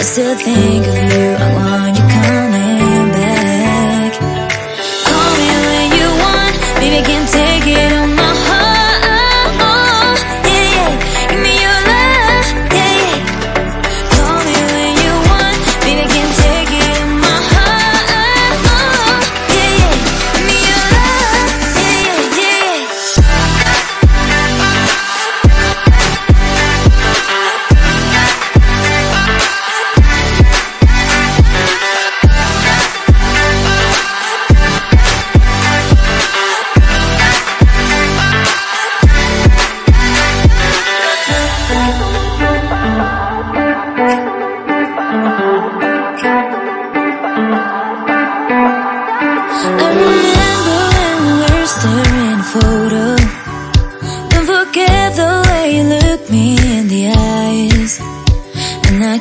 I still think of you,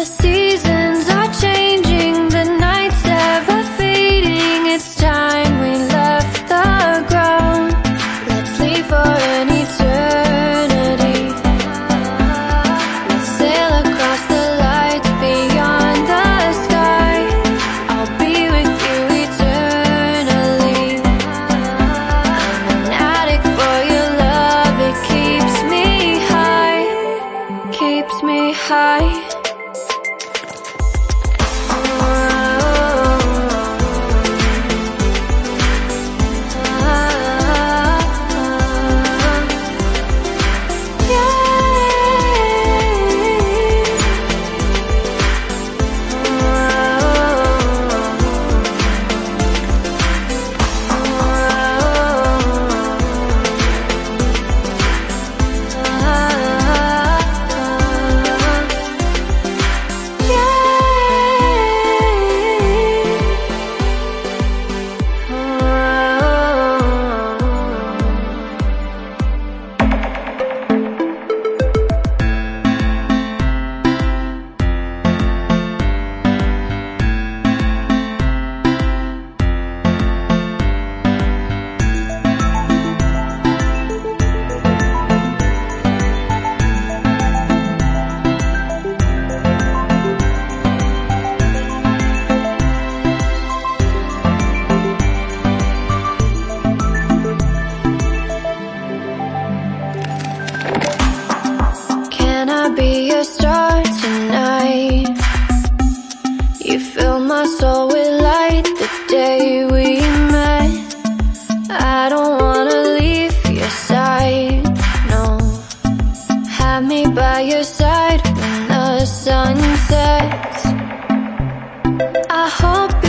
The seasons fill my soul with light the day we met. I don't wanna leave your side, no. Have me by your side when the sun sets. I hope